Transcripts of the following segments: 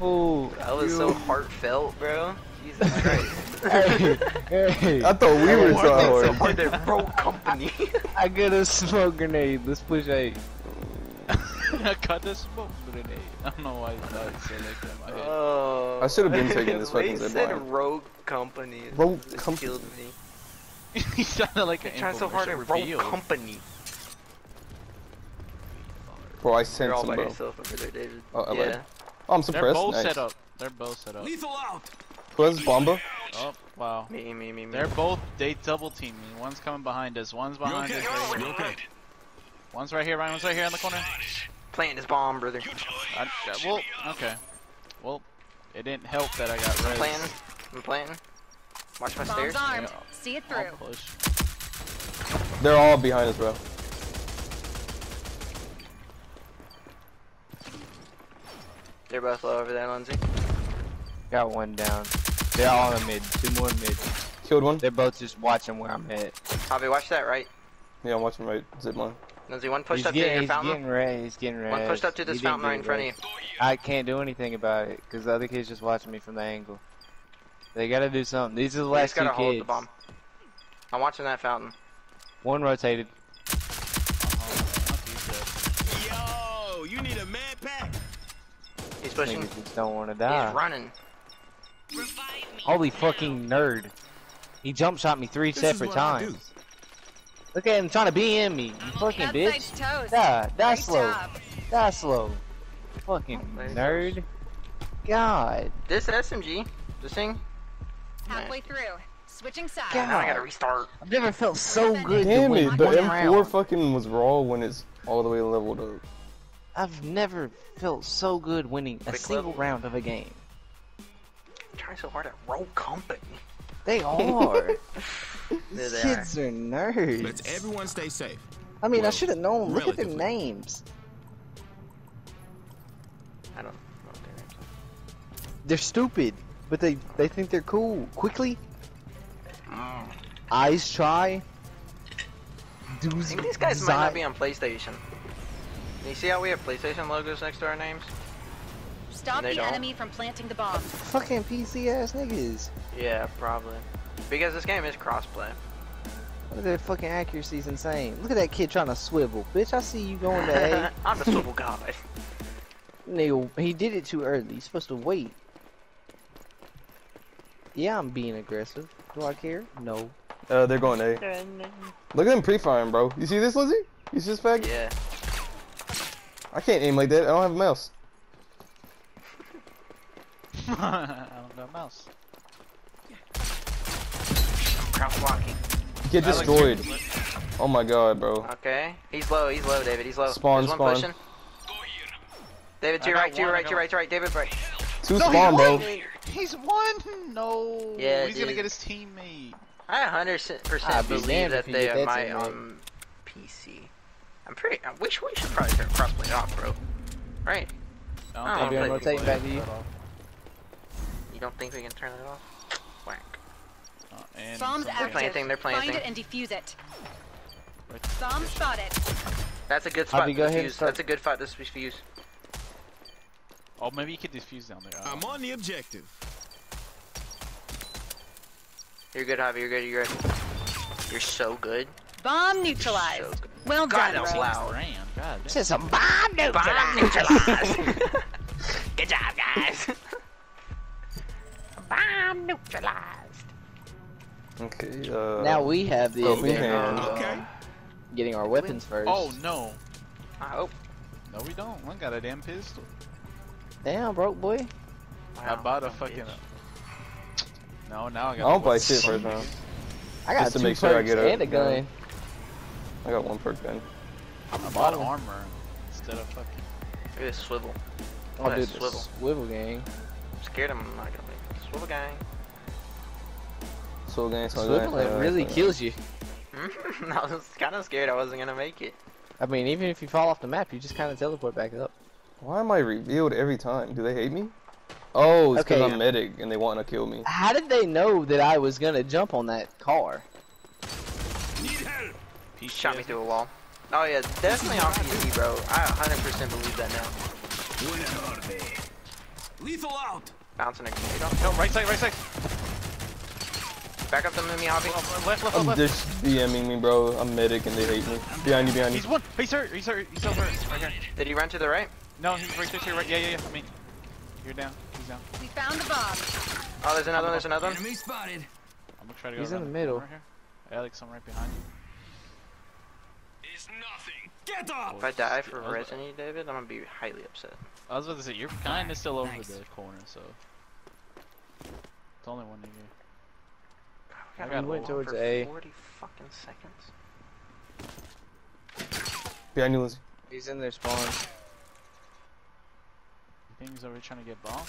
Oh, That was so heartfelt, bro. Jesus Christ. hey, hey, I thought we were Working so trying. hard to rogue company. I get a smoke grenade. Let's push eight. I got a smoke grenade. I don't know why I said like that in my head. oh. I should have been taking this They fucking zip said line. rogue company. It Rogue just company. killed me. he sounded like They an trying so hard to infomercial rogue reveal. company. Bro, I You're sent all some, by bro. yourself over there, David. Oh, LA. yeah. Oh, I'm surprised. They're both Nice. set up. They're both set up. Lethal out. Who has Bomba? Oh, wow. Me, me, me, me. They're both, they double team me. One's coming behind us. One's You behind okay? us. Right You here. okay? One's right here, Ryan. One's right here in the corner. planting his bomb, brother. I, I- well, okay. Well, it didn't help that I got res. Planting. I'm planting. Watch my stairs. Armed. Yeah. See it I'll through. push. They're all behind us, bro. They're both low over there, Lindsay. Got one down. They're all in the mid. Two more mid. Killed one. They're both just watching where I'm at. Javi, watch that right. Yeah, I'm watching right zip line. Lindsay, one pushed he's up to getting, your he's fountain. getting red. He's getting red. One pushed up to this fountain right in front of you. I can't do anything about it because the other kid's just watching me from the angle. They gotta do something. These are the You last just gotta two hold the bomb. I'm watching that fountain. One rotated. He's pushing. Niggas just don't want to die. He's die. running. Holy fucking nerd. He jump shot me three This separate what I do. times. Look at him trying to BM me. You fucking bitch. side's toast. Die. Die Great slow. job. Die slow. Fucking There nerd. God. This SMG. This thing. Halfway through. Switching sides. God. Now I gotta restart. I've never felt so good to Damn win it, the one M4 round. fucking was raw when it's all the way leveled up. I've never felt so good winning a Quick single level. round of a game. I'm trying so hard at rogue company. They are. There These they kids are nerds. Let's everyone stay safe. I mean, I should have known. Look at their names. I don't know what their names are. They're stupid, but they they think they're cool. Quickly. Oh. Eyes try. I Dudes. think these guys might not be on PlayStation. You see how we have PlayStation logos next to our names? Stop the don't. enemy from planting the bomb. Fucking PC ass niggas. Yeah, probably. Because this game is crossplay. Look at their fucking accuracy's insane. Look at that kid trying to swivel. Bitch, I see you going to A. I'm the swivel guy. Nigga, he did it too early. He's supposed to wait. Yeah, I'm being aggressive. Do I care? No. Uh, they're going A. Look at them pre-firing, bro. You see this, Lizzie? He's just fag. Yeah. I can't aim like that. I don't have a mouse. I don't got a mouse. Crouch walking. Get Alex, destroyed. Oh my god, bro. Okay. He's low, he's low, David. He's low. Spawn, There's one spawn. pushing. David, to I your right, to your right, got to your right, to your right. David, right. Two No, he spawn, bro. won! He's one! No! Yeah, He's gonna get his teammate. I 100% believe that they are my teammate. um PC. I'm pretty. I wish we should probably turn crossplay off, bro. Right? I Oh, don't I'm think we rotating can back play to you. off. You don't think we can turn it off? Whack. Uh, and Bombs somebody- They're active. planting, they're planting. Find it and defuse it. Right. Bomb spotted. That's a good spot Javi, to go ahead and defuse. start- That's a good spot to defuse. Oh, maybe you could defuse down there. I don't I'm on the objective. You're good, Javi. You're good. You're good. You're so good. Bomb So neutralized. Good. Well God, done, that was bro. loud. Brand, God damn. Says some bomb Bomb neutralized. good job, guys. Bomb neutralized. Okay, uh. Now we have the Open advantage hand. Okay. getting our weapons first. Oh no. I hope. No, we don't. I got a damn pistol. Damn, broke boy. I Wow, bought a fucking. bitch. No, now I got. I don't buy shit first round. I got Just to two make sure I get a- and a gun. I got one perk gun. I bought armor instead of fucking. Look at this swivel. Oh, That dude, the swivel. swivel gang. I'm scared I'm not gonna make it. Swivel gang. Swivel gang, so Swivel it really uh, kills you. Hmm? I was kind of scared I wasn't gonna make it. I mean, even if you fall off the map, you just kind of teleport back up. Why am I revealed every time? Do they hate me? Oh, it's because Okay. I'm medic and they want to kill me. How did they know that I was gonna jump on that car? Need help. He shot me through a wall. Oh yeah, definitely on PC, bro. I 100% believe that now. Buena orden. Lethal out. Bouncing a grenade off. No, right side, right side. Back up to Mimi Hobby. Left, left, left, I'm left. just DMing me, bro. I'm medic and they hate me. Behind you, behind you. He's one. He's hurt. He's hurt. He's still hurt. Right here. Did he run to the right? No, he's right there. to Right. Yeah, yeah, yeah. I mean, you're down. He's down. We found the bomb. Oh, there's another one. There's another one. Enemy spotted. I'm gonna try to go. He's in the middle. corner Here. Alex, I'm right behind you. Is nothing. Get up. If I die for I was- Resident Evil, David, I'm gonna be highly upset. I was about to say you're kind of still over Thanks. the corner, so it's only one of you. We I got got a went towards for A. 40 fucking seconds. Behind you, Lindsay. He's in their spawn. Things think he's already trying to get bomb?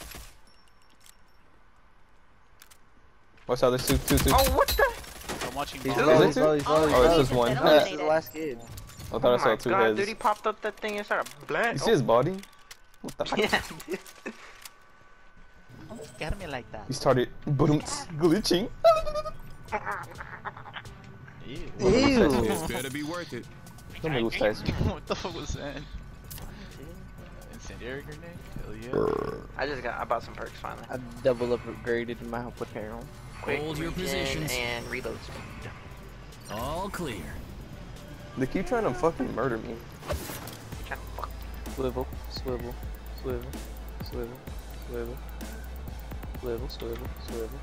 What's out, there's two, two, two. Oh, what the? I'm watching He's bomb. low, it he's two? low, he's low, Oh, he's Oh, low. it's just one. Been this is the last kid. I thought oh, oh I saw my two god, heads. dude, he popped up that thing and started black. You see his oh. body? What the heck? Yeah, dude. Got me like that. He started boom, glitching. Ew. Ew. This better be worth it. No me gusta eso. what the fuck was that? Incendiary grenade? Hell yeah. I just got, I bought some perks finally. I double upgraded my apparel. Quick Hold your regen positions. And reload speed. All clear. They keep trying to fucking murder me. Trying to fuck. Swivel, swivel, swivel, swivel, swivel, swivel, swivel, swivel.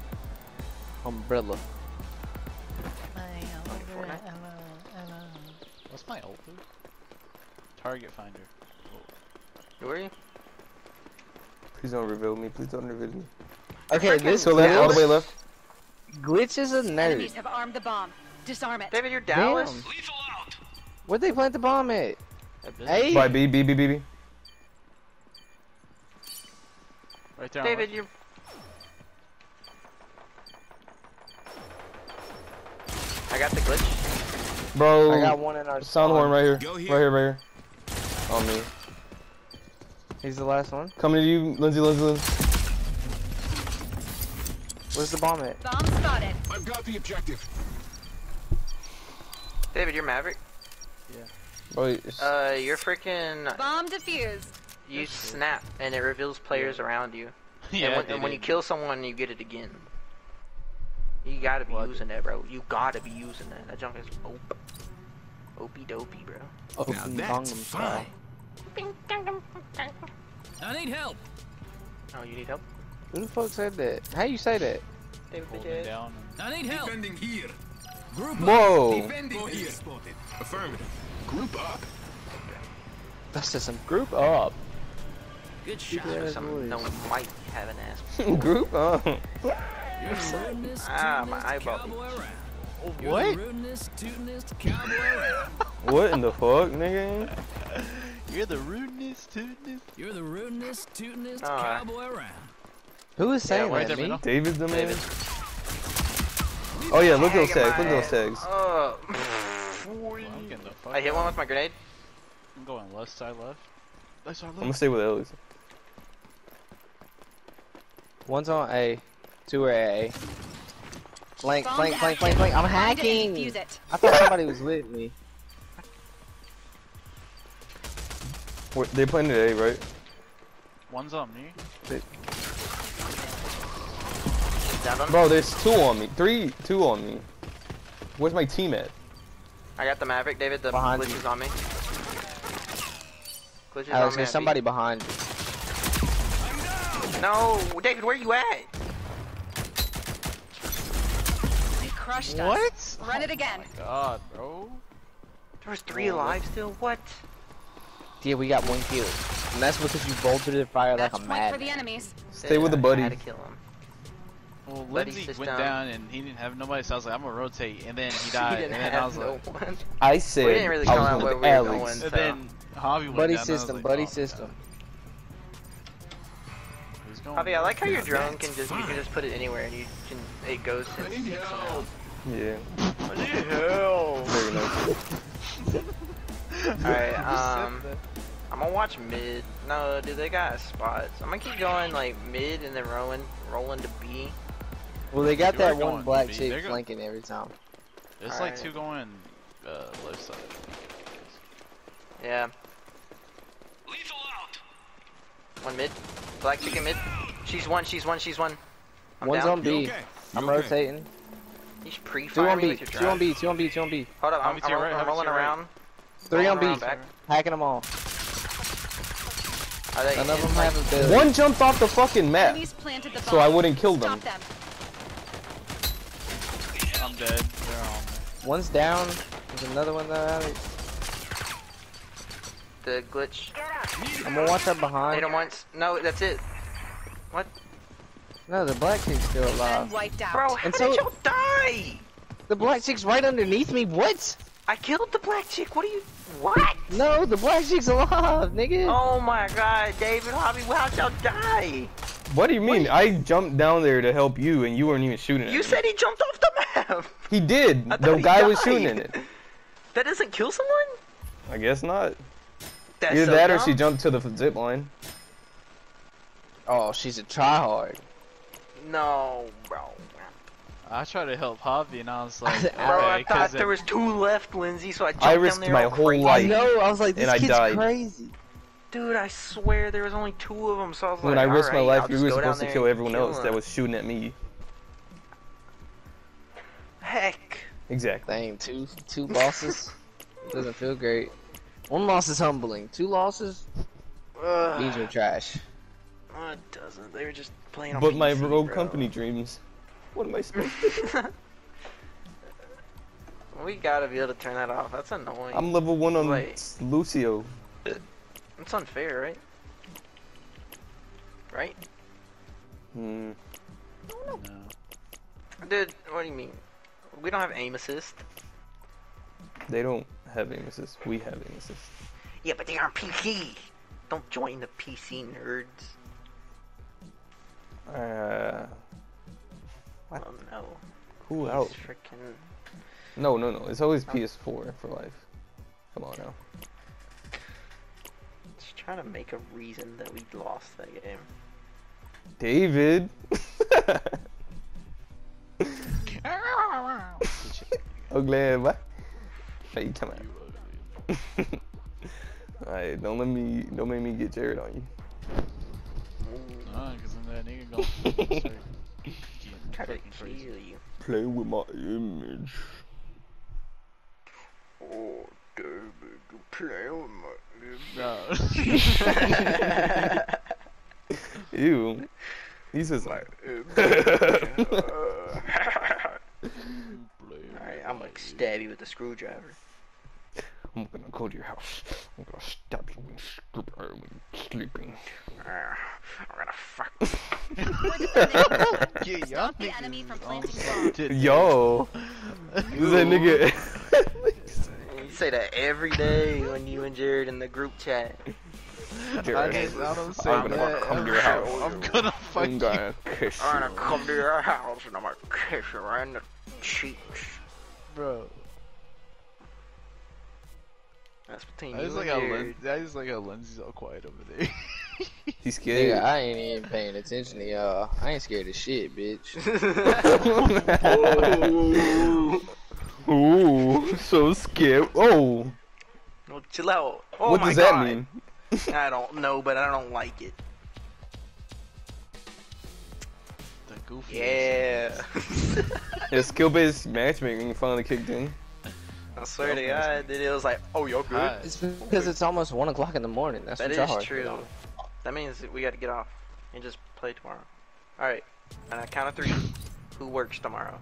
Umbrella. Oh, What's my ult? Target finder. Who are you? Please don't reveal me. Please don't reveal me. Okay, this So left, all the way left. glitch is a Enemies have armed the bomb. Disarm it. David, you're Dallas? Damn. Lethal out. Where'd they plant the bomb at? Hey. Hey, By B, B, B, B, B. Right there. David, you're. I got the glitch. Bro, I got one in our sound horn right here. Go Right here. here, right here. On oh, me. He's the last one. Coming to you, Lindsay, Lindsay, Lindsay. Where's the bomb at? Bomb spotted. I've got the objective. David, you're Maverick. Bro, it's- Uh, you're freaking. Bomb defused. You snap, and it reveals players around you. yeah, and when, and when you kill someone, you get it again. You gotta be What? using that, bro. You gotta be using that. That junk is op. Opie dopey, bro. Oh, Now that's fine. I need help. Oh, you need help? Who the fuck said that? How you say that? David, Hold bitch it down. I need help. Defending here. Group Whoa. Defending here. Spotted. Affirmative. Group up. That's just some group up. Good Yeah. For Ass some boys. no might have an ass. Group? up. You're the rudenest, Ah, my eyeball cowboy itch. around. You're What? the rudenest, tootinest cowboy around. What in the fuck, nigga? You're the rudeness, tootiness. You're the rudenest, tootinest Ah. cowboy around. Who is saying right that? there, Me? middle. David's the man? David. Oh yeah, look at those tags. Look at those tags. Well, I'm getting the fuck I hit one with my grenade. I'm going left side left. Left side I'm gonna left. stay with Ellis. One's on A. Two are A. Flank, Bomb flank, flank, flank, flank. I'm Find it and hacking. defuse it. I thought somebody was with me. Wait, They planted A, right? One's on me. Down on Bro, there's two on me. Three, two on me. Where's my team at? I got the Maverick, David. The Behind glitch you. is on me. Glitch is Alex, on me. there's I somebody behind you. No, David, where you at? They crushed us. What? Run it again. Oh my God, bro. There was three alive still. What? Yeah, we got one kill. And that's because you bolted the fire that's like Match a point for the enemies. Stay with the I buddy. had to kill him. Well, Buddy Lindsay went down and he didn't have nobody, so I was like, I'm gonna rotate, and then he died, He and then I was no like, one. I said we didn't really I come was out with where we were Alex. going. and then Javi went Buddy down, and system, like, buddy oh, system. God. Javi, I like how your drone can just you can just put it anywhere and you can it goes I need help. Yeah, What the hell? very nice. Alright, um I'm gonna watch mid. No, dude, they got spots. I'm gonna keep going like mid and then rolling rolling to B. Well, they got You that one black B. chick They're flanking every time. There's like Alright. two going uh, left side. Yeah. Lethal out. One mid. Black chicken mid. She's one, she's one, she's one. I'm One's down. on B. I'm rotating. You should Two pre-fire on me B. with your Two on drive. B. Two on B. Two on B. Hold up, I'm, Have it to I'm, right, I'm have it to rolling your right. around. Three on B. around back. Hacking them all. Are they None of them like- have ability. One jumped off the fucking map, the so I wouldn't kill them. Them. I'm dead. They're on me. One's down. There's another one that the glitch? I'm gonna watch her Hit behind. him once. No, that's it. What? No, the black chick's still And alive. wiped out. Bro, how And did so- you die? The black chick's right underneath me. What? I killed the black chick. What are you? What? No, the black chick's alive, nigga. Oh my god, David Hobby, how'd y'all die? What do you mean? I jumped down there to help you, and you weren't even shooting at You said he jumped off the map. he did. The he guy was shooting at it. That doesn't kill someone? I guess not. That's Either so that or she jumped to the zip line. Oh, she's a tryhard. No, bro. I tried to help Javi and I was like, Bro, I thought there it- was two left, Lindsay, so I jumped I down risked there my all whole crazy. I life. know. I was like, this And kid's died. crazy. Dude, I swear there was only two of them, so I was When like, I risked my "Alright, life, I'll you were supposed to kill everyone kill else him." that was shooting at me. Heck. Exactly. Dang, two two losses. Doesn't feel great. One loss is humbling. Two losses, Ugh. these are trash. No, it doesn't. They were just playing on But my PC, rogue bro. company dreams. What am I supposed to we gotta be able to turn that off. That's annoying. I'm level one on Wait. s- Lucio. It's unfair, right? Right? Hmm. No. Dude, what do you mean? We don't have aim assist. They don't have aim assist. We have aim assist. Yeah, but they are PC. Don't join the PC nerds. Uh, What? Oh no. cool out. freaking. No, no, no. It's always PS4 for life. Come on now. Just trying to make a reason that we lost that game. David. Oh, Ugly, what? Hey, come on. Alright, don't let me, don't make me get Jared on you. Nah, cause then that nigga gonna start getting Try to fucking crazy. kill you. Play with my image. Oh, David, you play with my No. Ew. He says like. Alright, I'm gonna stab you with a screwdriver. I'm gonna go to your house. I'm gonna stab you and strip her when you're sleeping. I'm gonna fuck. Yeah, y'all niggas is planting on the some bomb. shit. Yo, this that nigga. You say that every day when you and Jared in the group chat. I, Jared, just, I don't say I'm that. gonna come to your house. I'm gonna fuck I'm you. gonna kiss I'm gonna you. come to your house and I'm gonna kiss you right in the cheeks. bro. That's between I you just and like how Jared. Lin- I just like how Lindsay's all quiet over there. He's Nigga, scared. I ain't even paying attention to y'all. I ain't scared of shit, bitch. Ooh, so scared. Oh, well, chill out. Oh what my does that God. mean? I don't know, but I don't like it. the goofy. Yeah. Yeah, skill-based matchmaking finally kicked in. I swear to God, that it was like, oh, you're good. Hi. It's because it's almost one o'clock in the morning. That's That what is true. on. That means that we got to get off and just play tomorrow. All right. On a count of three, who works tomorrow?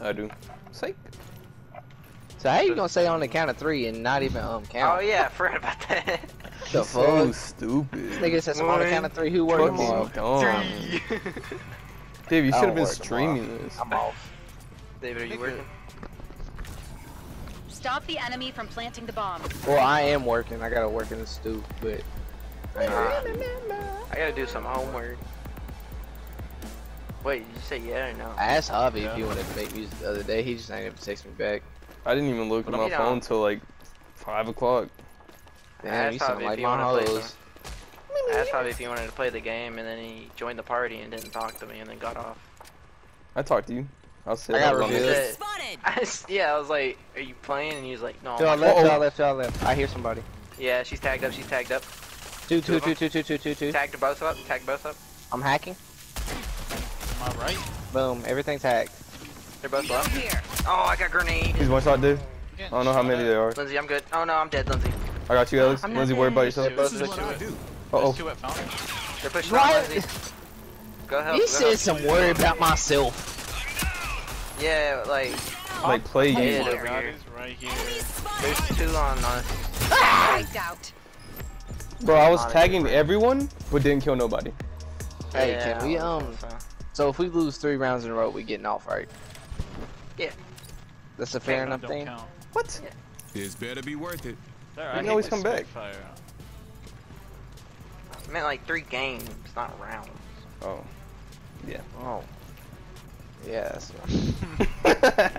I do. Psych. So how you gonna say on the count of three and not even um count? Oh yeah, I forgot about that. The So fuck? stupid. Nigga says on the count of three. Who working Fucking tomorrow? dumb. Three. Dave, you should have been work tomorrow. streaming this. I'm off. David, are you working? Stop the enemy from planting the bomb. Well, I am working. I gotta work in the stoop, but I. I gotta do some homework. Wait, did you say yeah or no? I asked Javi Yeah. if he wanted to make music the other day. He just ain't able to text me back. I didn't even look at my phone um, till like five o'clock. Damn, you sound like my wanted hoes. I asked Javi if he wanted to play the game, and then he joined the party and didn't talk to me, and then got off. I talked to you. I said I got was on revealed. the- Said- I s- yeah, I was like, "Are you playing?" And he was like, "No." I'm Y'all left, Uh-oh. y'all left, y'all left. I hear somebody. yeah, she's tagged up. She's tagged up. Two, Two two, of two, two, two, two, two, two. Tag both up. Tag both up. I'm hacking. Am I right? Boom. Everything's hacked. They're both Go up. here. Oh, I got grenade. He's one shot, dude. I don't know how many there are. Lindsay, I'm good. Oh no, I'm dead, Lindsay. I got you, Alex. I'm Lindsay, worry about dead. yourself. There's two at- Uh oh. two at. They're pushing What? on Lindsay. Go help. He go said help. some worry about myself. Yeah, like Like play Yeah, you. over Oh God, here. he's right here. there's two on us. Spiked out. Bro, I was tagging everyone, but didn't kill nobody. Hey, Yeah, can we, I um, think so. So if we lose three rounds in a row, we getting off, right? Yeah. That's a fair That enough thing. count. What? This better be worth it. There, You I can always hate come back. Spitfire. I meant like three games, not rounds. Oh. Yeah. Oh. Yeah, that's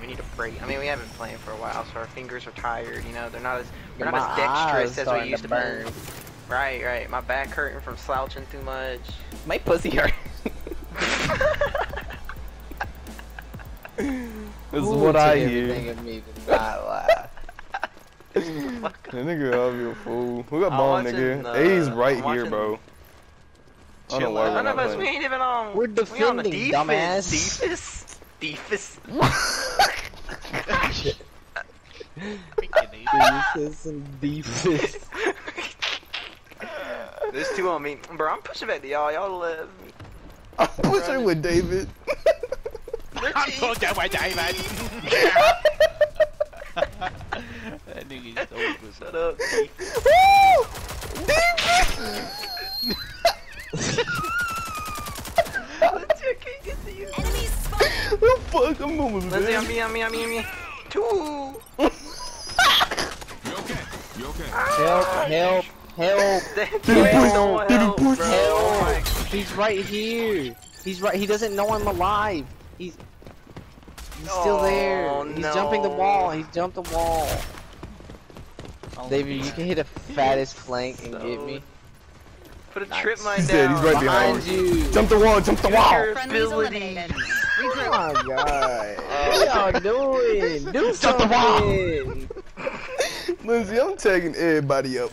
We need a break. I mean, we haven't been playing for a while, so our fingers are tired. You know, they're not as they're My not as dexterous as we used to to, burn. be. Right, right. My back hurting from slouching too much. My pussy hurt. this is what I everything hear. of me to not lie. That nigga, I'll be a fool. Who got I'm ball, nigga? uh, A's right I'm here, watching- bro. I don't know Chill why out. we're None not of us, we ain't even on. We're we on the defending, defense. dumbass. Defense. Defense. Freaking idiot. This is some defense. There's two on me, bro. I'm pushing back to y'all. Y'all love me. I'm pushing with David. I'm talking with David. that nigga's so Shut up. Woo! I can't get to you. Enemy spotted. The fuck, I'm almost Lindsay, on dead. me, on me, on me, on me. Two. You okay? You okay? Ah, help, help, help. There's no one help, push. Help. Oh He's right here. He's right. He doesn't know I'm alive. He's he's still oh, there. Oh, He's jumping the wall. He's jumped the wall. Oh, David, you can hit a fattest flank and get me. Put a Nice. trip mine He's down. dead, he's right Behind behind you. Jump the wall, jump the wall. Ability. Oh my god. what y'all doing? Do Jump the wall. something. Lindsay, I'm tagging everybody up.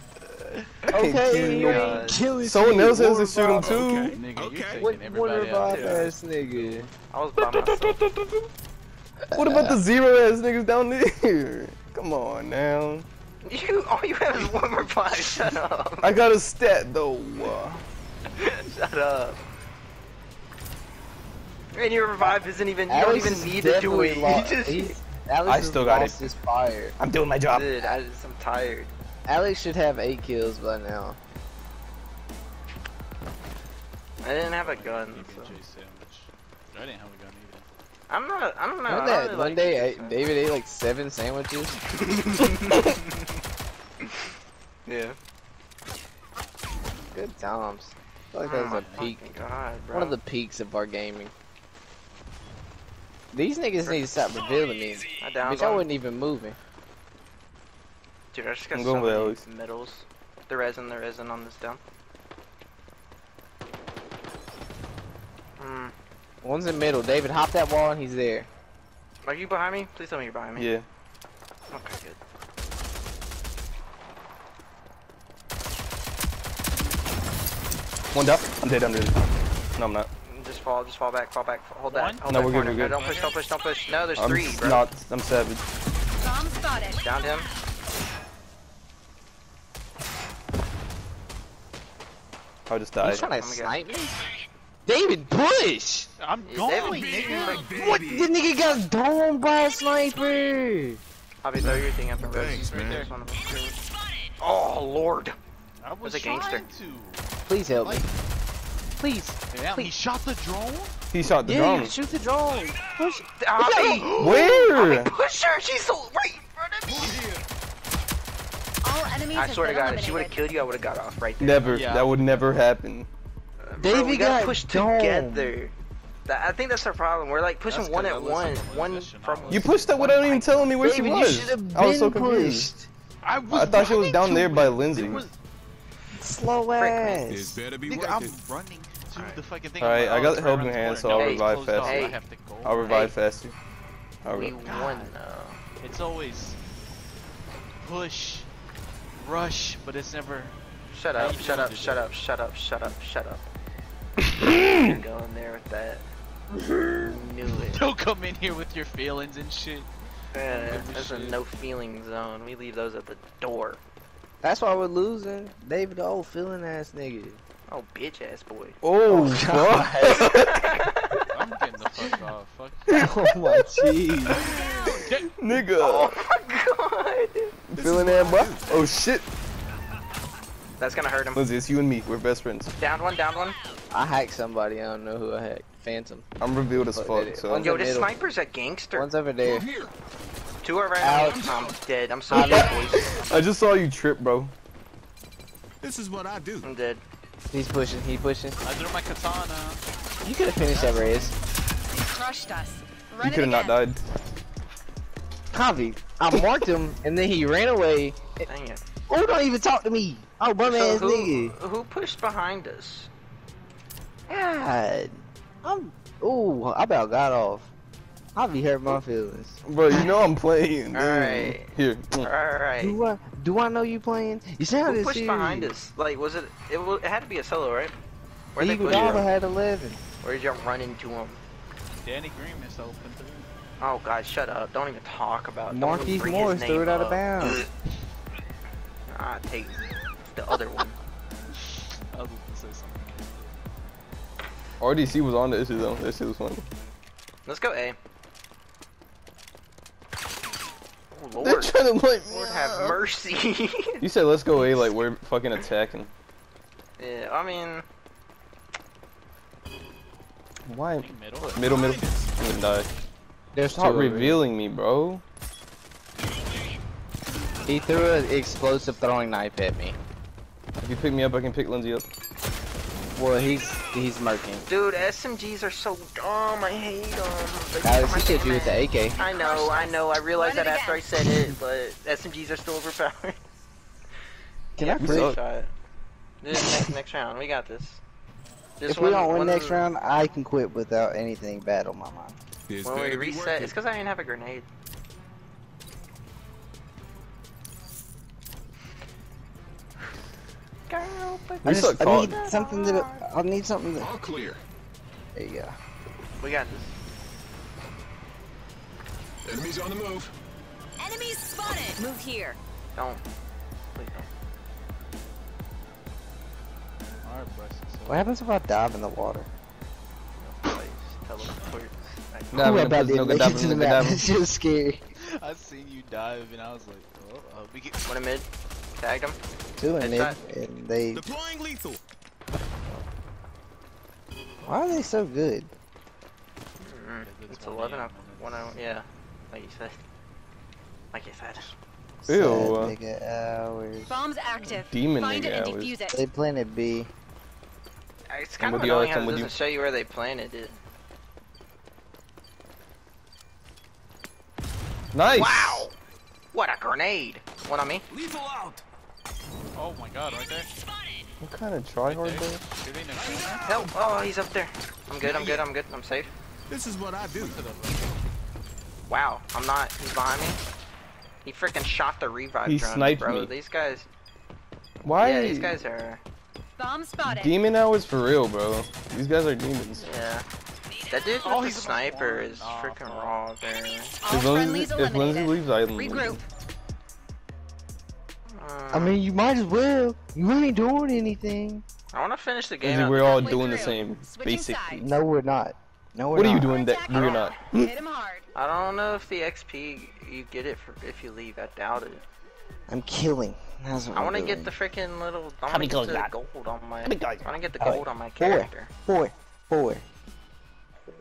I can't Okay, kill you nobody. ain't Someone me. else has to shoot him about- too. Nigga, Okay. taking What, what everybody about ass nigga? I was by myself. What about the zero ass niggas down there? Come on now. You, all you have is one revive. Shut up. I got a stat though. Shut up. And your revive isn't even. You Alex don't even need to do it. lo- You just. I still got it. his fire. I'm doing my job. Dude, I I'm tired. Alex should have eight kills by now. I didn't have a gun. So. I didn't have a gun either. I'm not. I don't know. Remember that really one like day I. David ate like seven sandwiches? Yeah. Good times. I feel like Oh that was oh my a peak. God, bro. One of the peaks of our gaming. These niggas need to stop revealing me. I downed Bitch, I one. wasn't even moving. Dude, I just got I'm so going with many Alex. middles. The resin, the resin on this down. Hmm. One's in middle. David, hop that wall and he's there. Are you behind me? Please tell me you're behind me. Yeah. Okay, good. One down. I'm dead. I'm dead. No, I'm not. Just fall, just fall back, fall back. Hold that. One? Hold No, that we're good, corner. we're No, good. don't push, don't push, don't push. No, there's I'm three, bro. not. I'm savage. Bomb spotted. Downed him. I just died. He's trying to snipe me? David, push! I'm Yeah, going, David, nigga. What? The nigga got domed by a sniper! I'll throw your thing up and Thanks, right man. there. One of them. Oh lord. I was a gangster. to. Please help me. Please. Damn, he shot the drone? He shot the Yeah, drone. you shoot the drone. Push. Abby! Where? Push her! She's so right in front of me! All enemies I swear to been God, if she would have killed you, I would have got off right there. Never. Yeah. That would never happen. Uh, bro, David we gotta got push domed. together. That, I think that's our problem. We're like pushing That's one 'cause at one, one from. You pushed that without even telling me where David, she was. should have I was so been confused. pushed. I was I thought she was down there by Lindsay. Slow This ass. better be nigga, I'm running to Alright. the fucking thing. Alright, I'm I like, got it's helping hand, so corner. I'll Now revive it's faster. Hey. I have to go. I'll revive Hey. faster. I'll We re- won though. It's always push rush, but it's never. Shut up, shut up, shut up, shut up, shut up, shut up. You're going there with that. Knew it. Don't come in here with your feelings and shit. Yeah, Good that's a no feeling zone. We leave those at the door. That's why we're losing. David, the old feeling ass nigga. Oh, bitch ass boy. Oh, oh God. I'm getting the fuck off. Fuck. you. oh my jeez. Nigga. Oh my god. Feeling that, boy? Oh, shit. That's gonna hurt him. Lindsay, it's you and me. We're best friends. Down one, down one. I hacked somebody. I don't know who I hacked. Phantom. I'm revealed as Look, fuck, it- so. one's Yo, this middle. sniper's a gangster. One's over there. Two are right on me. Ouch. I'm dead. I'm so Ouch. boys. I just saw you trip, bro. This is what I do. I'm dead. He's pushing. He pushing. I threw my katana. You could have finished that race. He crushed us. Run You could have not died. Copy. I marked him, and then he ran away. Dang it. Oh, don't even talk to me. Oh, bum So ass who, nigga. who pushed behind us? God. I'm. Ooh, I about got off. I'll be hurt my feelings. Bro, you know I'm playing. dude. Alright. Here. Alright. Do I? Do I know you playing? You Who sounded pushed serious. behind us? Like, was it? It, wa- it had to be a solo, right? Where they Eagle push Dollar from? had 11. Or did you run into him? Danny Green is open. Oh God, shut up! Don't even talk about. don't even Marquise Morris threw it out of bounds. Ah, take the other one. I was going to say something. RDC was on that shit though. That shit was funny. Let's go A. Oh They're Lord, trying to like. Lord have mercy. You said let's go A like we're fucking attacking. yeah, I mean, Why? Middle. Middle, middle. I'm gonna die. There's Stop two over here. revealing me, bro. He threw an explosive throwing knife at me. If you pick me up, I can pick Lindsay up. Well, he's he's murking. dude, SMGs are so dumb. I hate them. Guys, he killed you with the AK. I know, I know. I realized that after I said it, but SMGs are still overpowered. Can I We quit? suck. Shot. This next, next round, we got this. This If we one- don't win one- next round, I can quit without anything bad on my mind. This When we better be reset, worth it's because I didn't have a grenade. Girl, I, just, I need something that I need something that. All clear. There you go. we got this. Enemies on the move. Enemies spotted. Move here. Don't. Please don't. Alright, Bryce. What happens if I dive in the water? Please teleport. Like, Nah, Ooh, we I'm about to no, make it to the map. It's just scary. I seen you dive and I was like, oh, uh, we get. One in mid. Tagged him. Two in mid, and they. Deploying lethal. Why are they so good? Mm, it's it's 11 aim up. One it's- out. Yeah. Like you said. Like you said. Ew, Sad nigga hours. Bomb's active. Demon Find it nigga and defuse it. They planted B. It's kind of with you, annoying Alex, how I'm it with doesn't you. show you where they planted it. Nice. Wow! What a grenade! One on me. Lethal out. Oh my god, right there. What kind of tryhard, bro? Shooting next to him. Help! Oh, he's up there. I'm good, I'm good, I'm good, I'm safe. This is what I do. To the left. Wow, I'm not. He's behind me. He freaking shot the revive He drone, sniped bro. me. These guys. Why? Yeah, these guys are. Bomb spotted. Demon hours for real, bro. These guys are demons. Yeah. That dude Oh, with he's the sniper spawn. is Oh, freaking raw there. If Lindsay, if Lindsay leaves, I'm leaving. Regroup. Uh, I mean, you might as well. You ain't doing anything. I want to finish the game. Lindsay, we're all Halfway doing the same, Switching basically. sides. No, we're not. No, we're What are you doing that we're not? Hit him hard. I don't know if the XP you get it for if you leave. I doubt it. I'm killing. That's what I want to get the freaking little. I How want many to kills get the got? gold on my. How many kills I want to get the Alright, gold on my character. Four. Four. Four?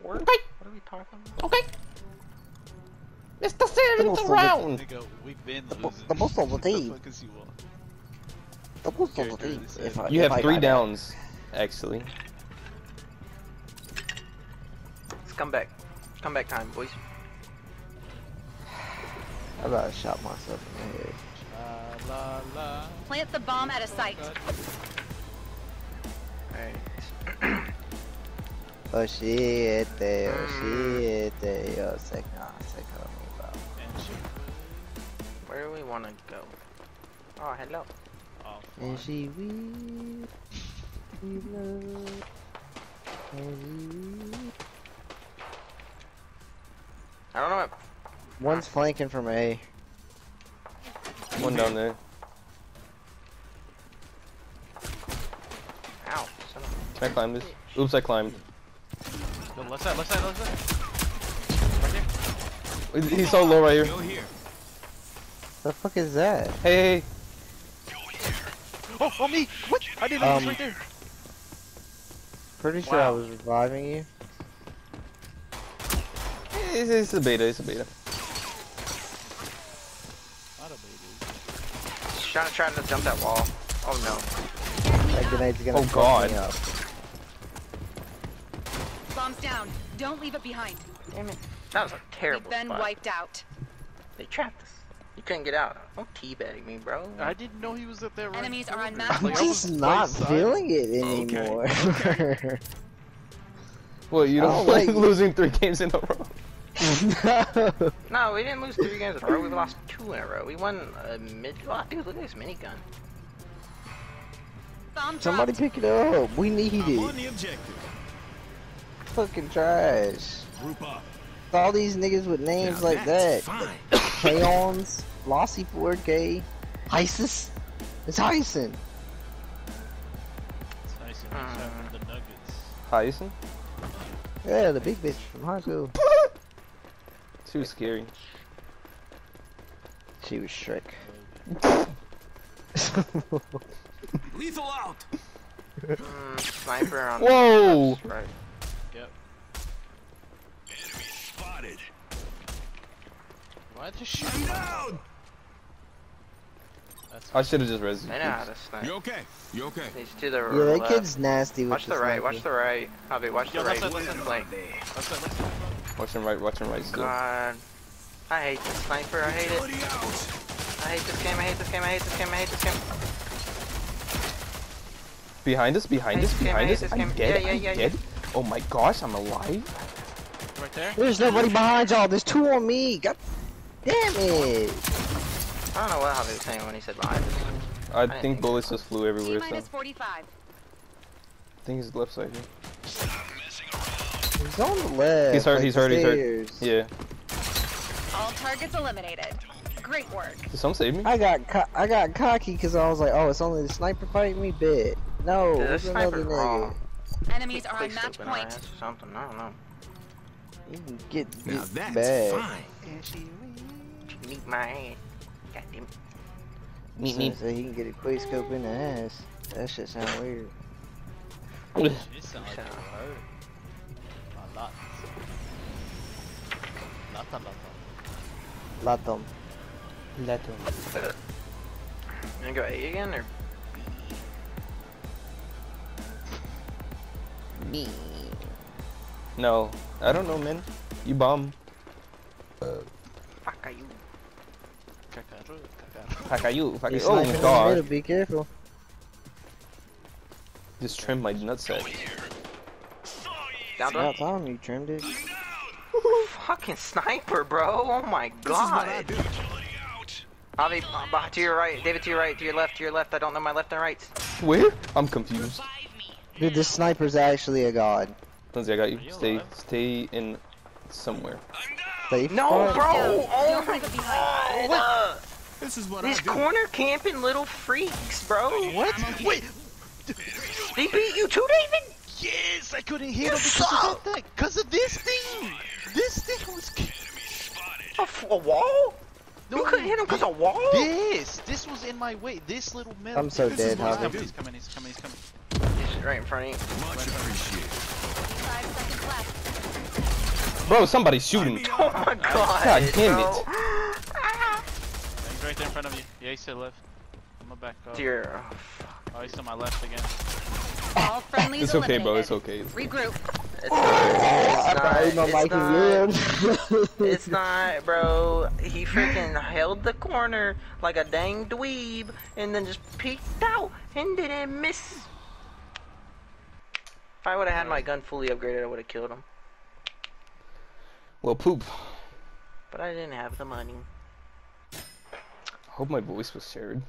What are we talking about? Okay. It's the seventh round. Nigga, we've been The, losing. the most of the What the team. fuck is you on? The most of the team. If. I- You if have I three die. downs, actually. It's comeback. Comeback time, boys. I about to shot myself in the head. La la la. Plant the bomb at a site. Alright. Oh shit, oh Mm. shit, oh second, second, And shit. Where do we want to go? Oh, hello. Oh, Is she weird? We love. and we- I don't know what. One's flanking from A. One down there. Ow. Son of Can I climb this? Oops, I climbed. Go left side, left side, left side. Right here. He's so low right here. Go here. The fuck is that? Hey, hey, Oh, oh me! What? I didn't know he was Um, right there. Pretty sure I was reviving you. hey. It's, it's a beta, it's a beta. Not a baby. He's trying to try to jump that wall. Oh no. That grenade's gonna Oh, fuck God. me up. Bombs down. Don't leave it behind. Damn it. That was a terrible We've been spot. wiped out. They trapped us. You couldn't get out. Don't teabag me, bro. I didn't know he was up there right Enemies are on there. map I'm just not feeling it Okay, anymore. Well, you don't Oh, like losing three games in a row. no. No, we didn't lose three games in a row. We lost two in a row. We won a mid. Oh, dude, look at this minigun. Bomb Somebody dropped. pick it up. We need I'm on it. the objective. Fucking trash. Group up. All these niggas with names Now like that. that's Fine. Kaons, Lossy 4K, Isis. It's Hyson. It's nice and the nuggets. Hyson? Yeah, the big bitch from high school. Too scary. She was Shrek. Lethal out. Mm, sniper on. Whoa! That's Right. Yep. Enemy spotted. Why the shoot? I'm down. That's I should have just res. They know how to snipe. You okay? You okay? He's to the yeah, that left. kid's nasty Watch the right. Watch the right. Javi, watch Yo, the right. left side. Flank. Left side, left side. Watch him right, watch him right still. God. I hate this sniper. I hate it. I hate this game. I hate this game. I hate this game. I hate this game. Behind us, behind us, behind us. this I'm game. dead, Yeah, yeah, I'm yeah, yeah. dead. Oh my gosh, I'm alive. Right there. There's nobody behind y'all. There's two on me. God damn it. I don't know what Javi was saying when he said behind us. I think think bullets just flew everywhere, so I minus think he's left side here. He's on the left. He's hurt, like he's the hurt, he's hurt. Yeah. All targets eliminated. Great work. Did someone save me? I got co- I got cocky because I was like, oh, it's only the sniper fighting me. Bit. No, Dude, there's another nigga. Enemies are on Quick match scope in our point. or something. I don't know. You can get, Now that's bad. fine. Meet my ass. God damn it. Meet So, me. so he can get a quick scope in the ass. That shit sound weird. It sounds like Shut it up. hurt. A lot. You gonna go A again or? Me. No, I don't know, man. You bomb. Fuck are you? Kakaru, kakaru. Fuck are you? Fuck He's you. Oh sniping in the god. middle, Be careful. Just trimmed my nutsack. Down About door. time you trimmed it. Fucking sniper, bro. Oh my This is what I god. do. Javi, uh, to your right. David, to your right. To your left. To your left. I don't know my left and right. Where? I'm confused. Dude, this sniper's actually a god. Lindsay, I got you. Stay, alive? stay in somewhere. Safe No, bro. Oh don't my leave it behind. god. This is what These I do. corner camping little freaks, bro. What? Wait! They beat you too, David? Yes, I couldn't hit You him because suck. of that thing. Because of this thing. This thing was. A, f- a wall? No, you couldn't hit him because of a wall? This, this was in my way. This little metal. I'm so This dead, is what I Javi. He's do. he's coming, he's coming, he's coming. He's right in front of you. Much appreciated. Five seconds left. Bro, somebody's shooting. Me. Oh my god. God damn bro. it. Ah. He's right there in front of you. Yeah, he's to left. I'm gonna back up. Dear. oh, fuck. Oh, he's to my left again. All friendlies It's okay, bro. It's okay. It's Regroup. It's I not, thought he it's not, it's not, bro. He freaking held the corner like a dang dweeb and then just peeked out and didn't miss. If I would have had my gun fully upgraded, I would have killed him. Well, poop. But I didn't have the money hope my voice was shared.